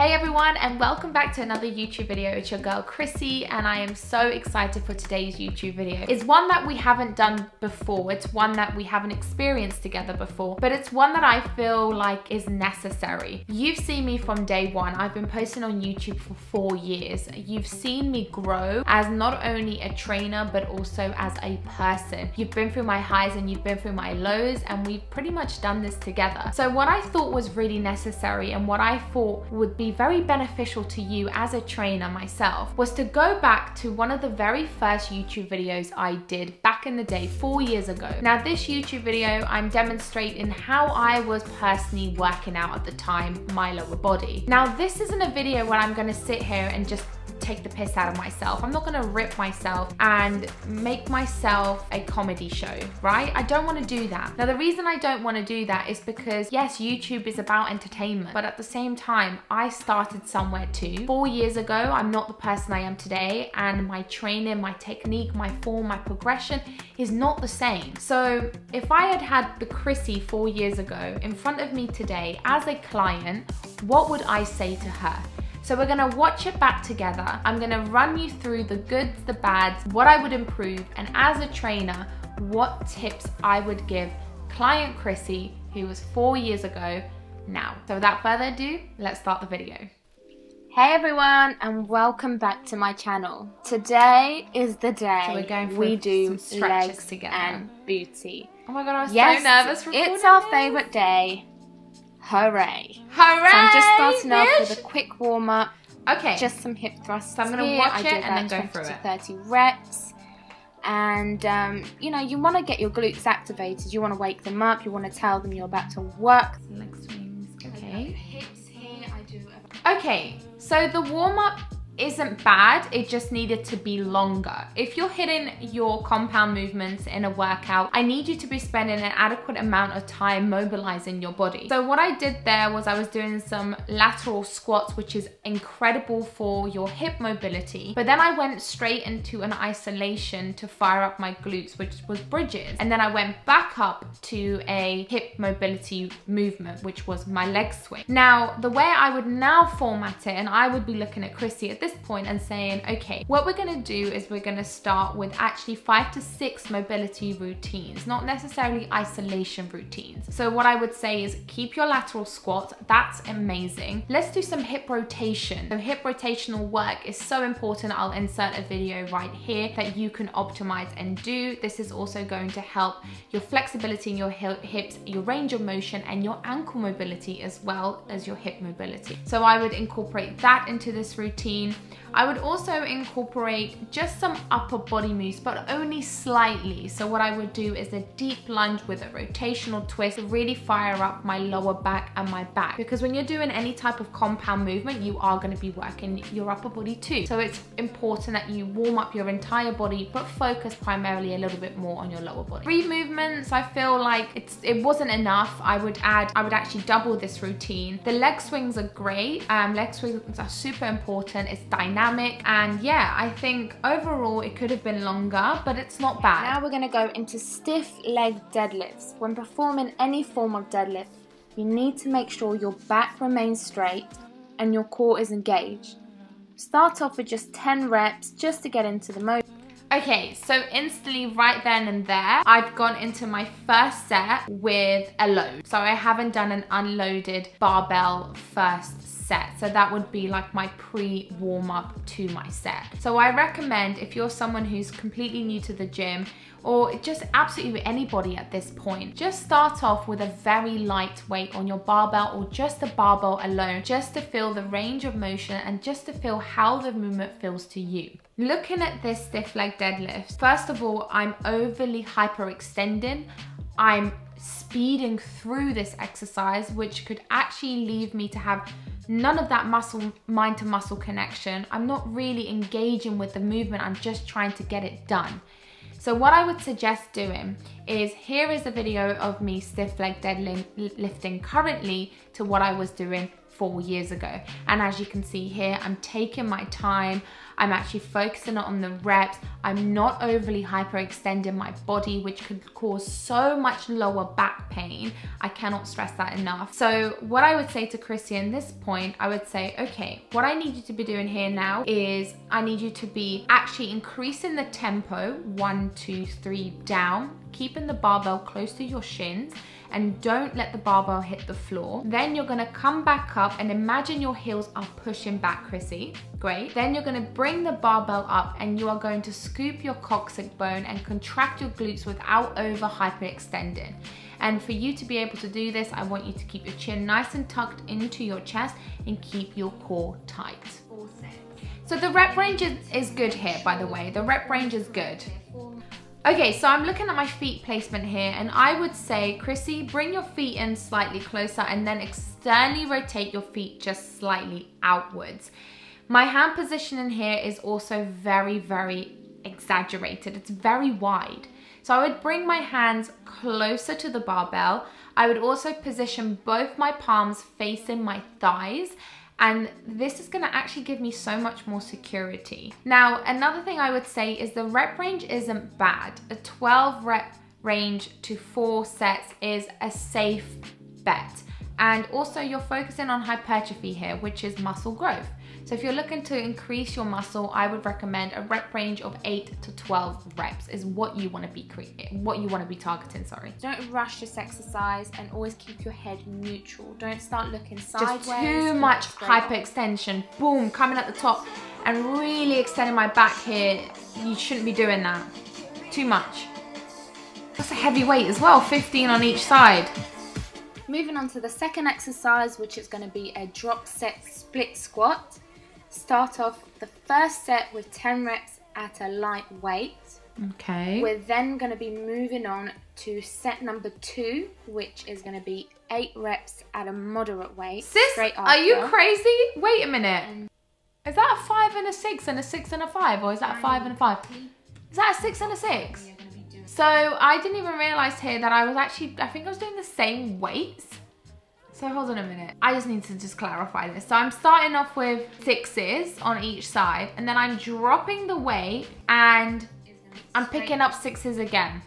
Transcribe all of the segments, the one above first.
Hey everyone and welcome back to another YouTube video. It's your girl Krissy and I am so excited for today's YouTube video. It's one that we haven't done before. It's one that we haven't experienced together before, but it's one that I feel like is necessary. You've seen me from day one. I've been posting on YouTube for four years. You've seen me grow as not only a trainer, but also as a person. You've been through my highs and you've been through my lows and we've pretty much done this together. So what I thought was really necessary and what I thought would be very beneficial to you as a trainer myself was to go back to one of the very first YouTube videos I did back in the day, four years ago. Now this YouTube video, I'm demonstrating how I was personally working out at the time, my lower body. Now this isn't a video where I'm gonna sit here and just take the piss out of myself. I'm not gonna rip myself and make myself a comedy show, right? I don't wanna do that. Now, the reason I don't wanna do that is because, yes, YouTube is about entertainment, but at the same time, I started somewhere too. Four years ago, I'm not the person I am today, and my training, my technique, my form, my progression is not the same. So, if I had had the Krissy four years ago in front of me today as a client, what would I say to her? So we're gonna watch it back together. I'm gonna run you through the goods, the bads, what I would improve, and as a trainer, what tips I would give client Krissy, who was four years ago now. So without further ado, let's start the video. Hey everyone and welcome back to my channel. Today is the day so we're going we do legs together. and booty. Oh my god, I was yes, so nervous It's our favourite day. Hooray. Hooray! So I'm just starting off with a quick warm up. Okay. Just some hip thrusts. So I'm going to watch it and then go through to it. 30 reps. And, um, you know, you want to get your glutes activated. You want to wake them up. You want to tell them you're about to work. Leg swings. Okay. Hips here, I do. Okay, so the warm up isn't bad, it just needed to be longer. If you're hitting your compound movements in a workout, I need you to be spending an adequate amount of time mobilizing your body. So what I did there was I was doing some lateral squats, which is incredible for your hip mobility. But then I went straight into an isolation to fire up my glutes, which was bridges. And then I went back up to a hip mobility movement, which was my leg swing. Now, the way I would now format it, and I would be looking at Krissy at this this point and saying, okay, what we're gonna do is we're gonna start with actually five to six mobility routines, not necessarily isolation routines. So what I would say is keep your lateral squat, that's amazing. Let's do some hip rotation. So hip rotational work is so important. I'll insert a video right here that you can optimize and do. This is also going to help your flexibility in your hips, your range of motion, and your ankle mobility as well as your hip mobility. So I would incorporate that into this routine. I would also incorporate just some upper body moves, but only slightly. So what I would do is a deep lunge with a rotational twist to really fire up my lower back and my back. Because when you're doing any type of compound movement, you are gonna be working your upper body too. So it's important that you warm up your entire body, but focus primarily a little bit more on your lower body. Three movements, I feel like it's it wasn't enough. I would add, I would actually double this routine. The leg swings are great. Um, leg swings are super important. It's dynamic. And yeah, I think overall it could have been longer, but it's not bad. Now we're gonna go into stiff leg deadlifts. When performing any form of deadlift, you need to make sure your back remains straight and your core is engaged. Start off with just 10 reps just to get into the mode. Okay, so instantly right then and there, I've gone into my first set with a load. So I haven't done an unloaded barbell first set. So that would be like my pre-warm up to my set. So I recommend if you're someone who's completely new to the gym or just absolutely anybody at this point, just start off with a very light weight on your barbell or just the barbell alone, just to feel the range of motion and just to feel how the movement feels to you. Looking at this stiff leg deadlift, first of all, I'm overly hyperextending. I'm speeding through this exercise, which could actually leave me to have none of that muscle, mind to muscle connection. I'm not really engaging with the movement. I'm just trying to get it done. So what I would suggest doing is here is a video of me stiff leg deadlifting currently to what I was doing four years ago. And as you can see here, I'm taking my time. I'm actually focusing on the reps. I'm not overly hyperextending my body, which could cause so much lower back pain. I cannot stress that enough. So what I would say to Krissy in this point, I would say, okay, what I need you to be doing here now is I need you to be actually increasing the tempo, one, two, three, down, keeping the barbell close to your shins and don't let the barbell hit the floor. Then you're gonna come back up and imagine your heels are pushing back, Krissy. Great. Then you're gonna bring the barbell up and you are going to scoop your coccyx bone and contract your glutes without over hyperextending. And for you to be able to do this, I want you to keep your chin nice and tucked into your chest and keep your core tight. Four sets. So the rep range is, is good here, by the way. The rep range is good. Okay, so I'm looking at my feet placement here and I would say, Krissy, bring your feet in slightly closer and then externally rotate your feet just slightly outwards. My hand position in here is also very, very exaggerated. It's very wide. So I would bring my hands closer to the barbell. I would also position both my palms facing my thighs and this is gonna actually give me so much more security. Now, another thing I would say is the rep range isn't bad. A 12 rep range to four sets is a safe bet. And also you're focusing on hypertrophy here, which is muscle growth. So if you're looking to increase your muscle, I would recommend a rep range of eight to 12 reps is what you wanna be what you wanna be targeting, sorry. Don't rush this exercise and always keep your head neutral. Don't start looking sideways. Just too much hyperextension. Boom, coming at the top and really extending my back here. You shouldn't be doing that. Too much. That's a heavy weight as well, 15 on each side. Moving on to the second exercise, which is going to be a drop set split squat. Start off the first set with 10 reps at a light weight. Okay. We're then going to be moving on to set number two, which is going to be eight reps at a moderate weight. Sis, are you crazy? Wait a um, minute. Is that a five and a six and a six and a five? Or is that a five and a five? Is that a six and a six? So I didn't even realize here that I was actually, I think I was doing the same weights. So hold on a minute. I just need to just clarify this. So I'm starting off with sixes on each side and then I'm dropping the weight and I'm picking up sixes again.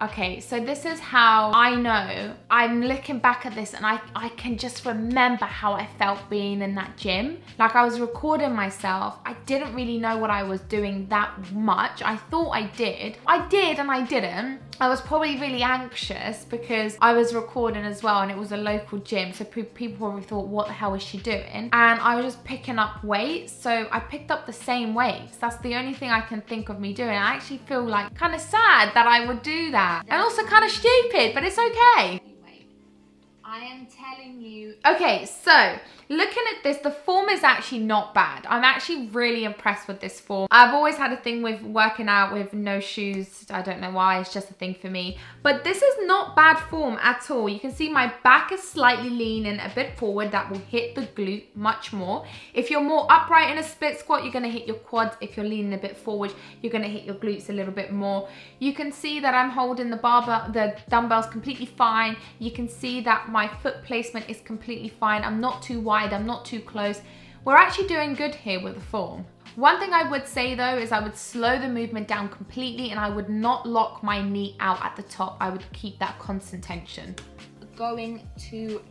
Okay, so this is how I know I'm looking back at this and I, I can just remember how I felt being in that gym. Like I was recording myself. I didn't really know what I was doing that much. I thought I did. I did and I didn't. I was probably really anxious because I was recording as well and it was a local gym. So people probably thought, what the hell is she doing? And I was just picking up weights. So I picked up the same weights. That's the only thing I can think of me doing. I actually feel like kind of sad that I would do that. And also kind of stupid, but it's okay. I am telling you. Okay, so looking at this, the form is actually not bad. I'm actually really impressed with this form. I've always had a thing with working out with no shoes. I don't know why, it's just a thing for me. But this is not bad form at all. You can see my back is slightly leaning a bit forward. That will hit the glute much more. If you're more upright in a split squat, you're gonna hit your quads. If you're leaning a bit forward, you're gonna hit your glutes a little bit more. You can see that I'm holding the barbell, the dumbbells completely fine. You can see that my foot placement is completely fine. I'm not too wide, I'm not too close. We're actually doing good here with the form. One thing I would say though is I would slow the movement down completely and I would not lock my knee out at the top. I would keep that constant tension. Going to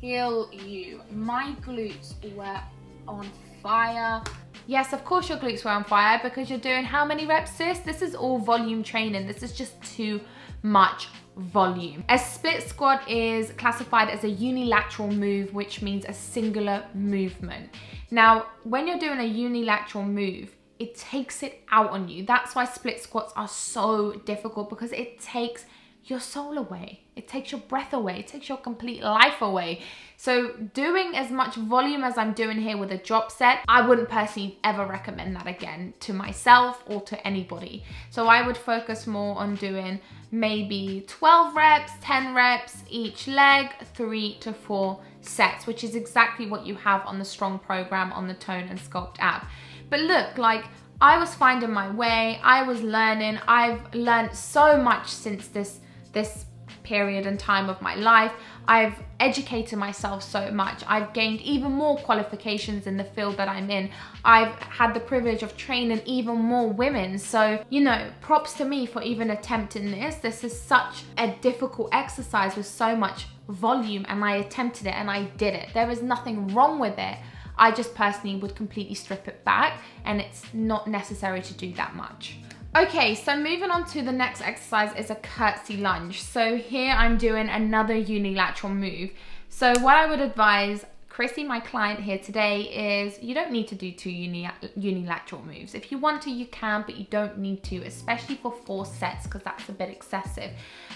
kill you. My glutes were on fire. Yes, of course your glutes were on fire because you're doing how many reps, sis? This is all volume training. This is just too much volume. A split squat is classified as a unilateral move, which means a singular movement. Now, when you're doing a unilateral move, it takes it out on you. That's why split squats are so difficult because it takes your soul away. It takes your breath away. It takes your complete life away. So doing as much volume as I'm doing here with a drop set, I wouldn't personally ever recommend that again to myself or to anybody. So I would focus more on doing maybe 12 reps, 10 reps each leg, three to four sets, which is exactly what you have on the Strong program on the Tone and Sculpt app. But look, like I was finding my way, I was learning, I've learned so much since this this period and time of my life. I've educated myself so much. I've gained even more qualifications in the field that I'm in. I've had the privilege of training even more women. So, you know, props to me for even attempting this. This is such a difficult exercise with so much volume and I attempted it and I did it. There is nothing wrong with it. I just personally would completely strip it back and it's not necessary to do that much. Okay, so moving on to the next exercise is a curtsy lunge. So here I'm doing another unilateral move. So what I would advise Krissy, my client here today, is you don't need to do two uni unilateral moves. If you want to, you can, but you don't need to, especially for four sets, because that's a bit excessive.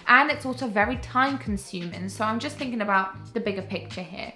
And it's also very time consuming. So I'm just thinking about the bigger picture here.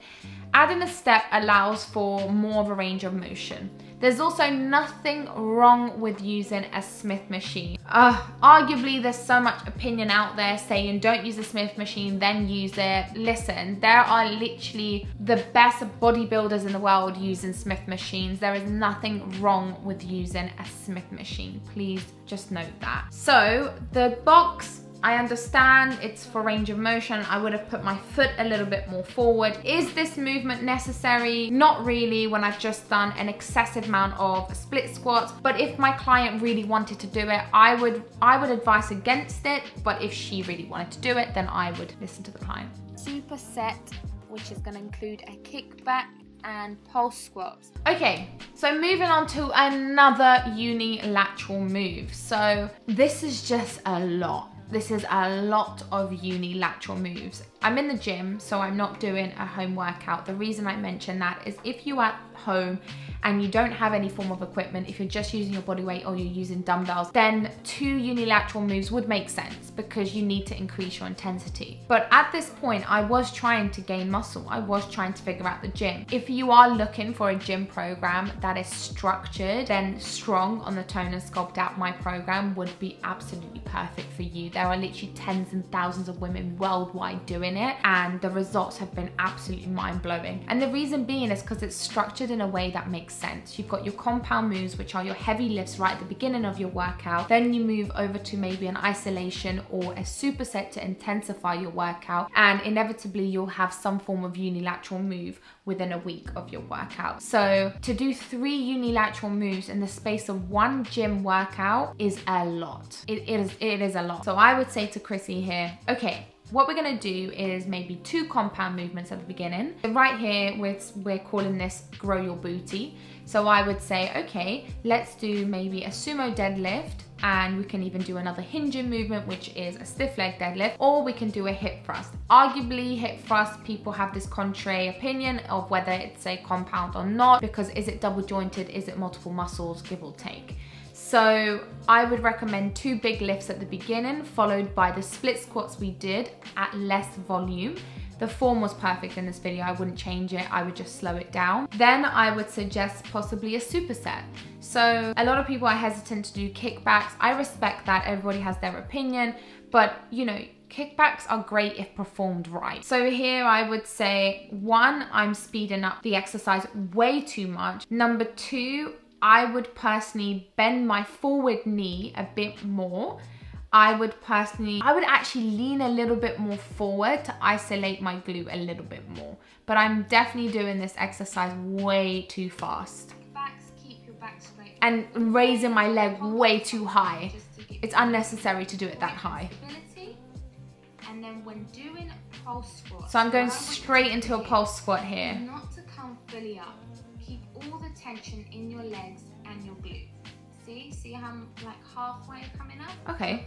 Adding a step allows for more of a range of motion. There's also nothing wrong with using a Smith machine. Uh, arguably, there's so much opinion out there saying don't use a Smith machine, then use it. Listen, there are literally the best bodybuilders in the world using Smith machines. There is nothing wrong with using a Smith machine. Please just note that. So the box I understand it's for range of motion. I would have put my foot a little bit more forward. Is this movement necessary? Not really when I've just done an excessive amount of split squats. But if my client really wanted to do it, I would, I would advise against it. But if she really wanted to do it, then I would listen to the client. Superset, which is gonna include a kickback and pulse squats. Okay, so moving on to another unilateral move. So this is just a lot this is a lot of unilateral moves. I'm in the gym, so I'm not doing a home workout. The reason I mention that is if you are at home and you don't have any form of equipment, if you're just using your body weight or you're using dumbbells, then two unilateral moves would make sense because you need to increase your intensity. But at this point, I was trying to gain muscle. I was trying to figure out the gym. If you are looking for a gym program that is structured, then Strong on the Tone and Sculpt Out My program would be absolutely perfect for you. There are literally tens and thousands of women worldwide doing it and the results have been absolutely mind blowing. And the reason being is because it's structured in a way that makes sense. You've got your compound moves, which are your heavy lifts right at the beginning of your workout. Then you move over to maybe an isolation or a superset to intensify your workout. And inevitably, you'll have some form of unilateral move within a week of your workout. So to do three unilateral moves in the space of one gym workout is a lot. It, it is it is a lot. So I would say to Krissy here, okay, what we're gonna do is maybe two compound movements at the beginning. Right here, we're, we're calling this grow your booty. So I would say, okay, let's do maybe a sumo deadlift and we can even do another hinging movement, which is a stiff leg deadlift, or we can do a hip thrust. Arguably, hip thrust, people have this contrary opinion of whether it's a compound or not, because is it double jointed, is it multiple muscles, give or take. So I would recommend two big lifts at the beginning, followed by the split squats we did at less volume. The form was perfect in this video, I wouldn't change it, I would just slow it down. Then I would suggest possibly a superset. So a lot of people are hesitant to do kickbacks. I respect that, everybody has their opinion, but you know, kickbacks are great if performed right. So here I would say, one, I'm speeding up the exercise way too much. Number two, I would personally bend my forward knee a bit more. I would personally, I would actually lean a little bit more forward to isolate my glute a little bit more. But I'm definitely doing this exercise way too fast. Backs, keep your back straight. And raising my leg way too high. It's unnecessary to do it that high. And then when doing pulse squat. So I'm going straight into a pulse squat here. Not to come fully up all the tension in your legs and your glutes. See? See how I'm like halfway coming up? Okay.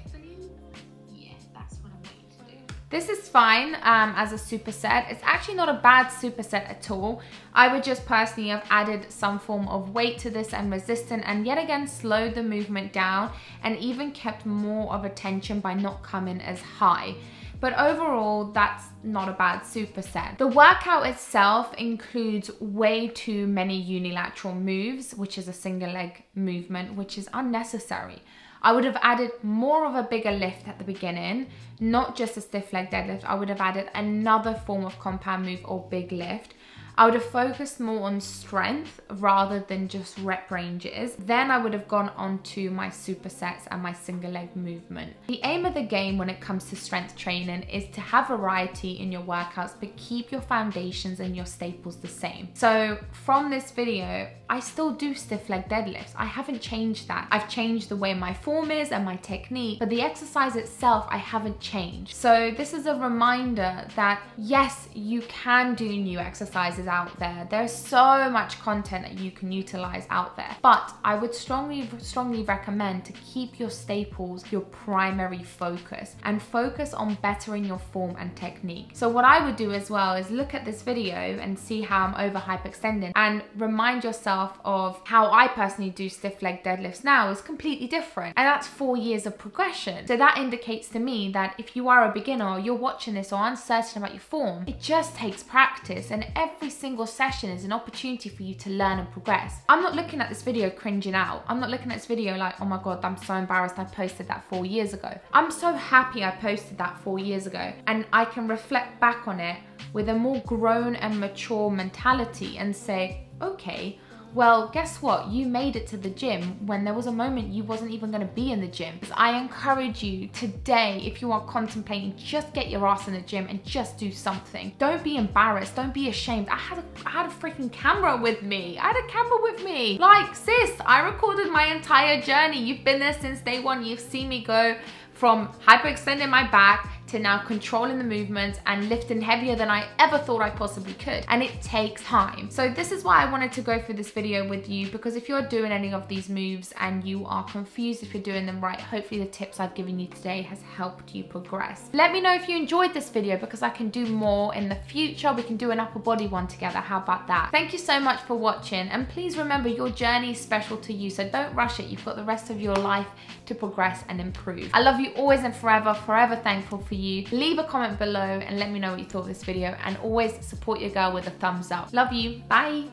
Yeah, that's what I want you to do. This is fine um, as a superset. It's actually not a bad superset at all. I would just personally have added some form of weight to this and resistance and yet again slowed the movement down and even kept more of a tension by not coming as high but overall that's not a bad superset. The workout itself includes way too many unilateral moves, which is a single leg movement, which is unnecessary. I would have added more of a bigger lift at the beginning, not just a stiff leg deadlift. I would have added another form of compound move or big lift. I would have focused more on strength rather than just rep ranges. Then I would have gone on to my supersets and my single leg movement. The aim of the game when it comes to strength training is to have variety in your workouts, but keep your foundations and your staples the same. So from this video, I still do stiff leg deadlifts. I haven't changed that. I've changed the way my form is and my technique, but the exercise itself, I haven't changed. So this is a reminder that yes, you can do new exercises out there. There's so much content that you can utilize out there, but I would strongly, strongly recommend to keep your staples your primary focus and focus on bettering your form and technique. So what I would do as well is look at this video and see how I'm over hyperextending and remind yourself of how I personally do stiff leg deadlifts now is completely different. And that's four years of progression. So that indicates to me that if you are a beginner or you're watching this or uncertain about your form, it just takes practice and every single session is an opportunity for you to learn and progress. I'm not looking at this video cringing out. I'm not looking at this video like, oh my God, I'm so embarrassed I posted that four years ago. I'm so happy I posted that four years ago and I can reflect back on it with a more grown and mature mentality and say, okay, well, guess what? You made it to the gym when there was a moment you wasn't even gonna be in the gym. I encourage you today, if you are contemplating, just get your ass in the gym and just do something. Don't be embarrassed, don't be ashamed. I had a, I had a freaking camera with me. I had a camera with me. Like, sis, I recorded my entire journey. You've been there since day one. You've seen me go from hyperextending my back to now controlling the movements and lifting heavier than I ever thought I possibly could. And it takes time. So this is why I wanted to go through this video with you because if you're doing any of these moves and you are confused if you're doing them right, hopefully the tips I've given you today has helped you progress. Let me know if you enjoyed this video because I can do more in the future. We can do an upper body one together. How about that? Thank you so much for watching and please remember your journey is special to you so don't rush it. You've got the rest of your life to progress and improve. I love you always and forever, forever thankful for you you. Leave a comment below and let me know what you thought of this video and always support your girl with a thumbs up. Love you. Bye.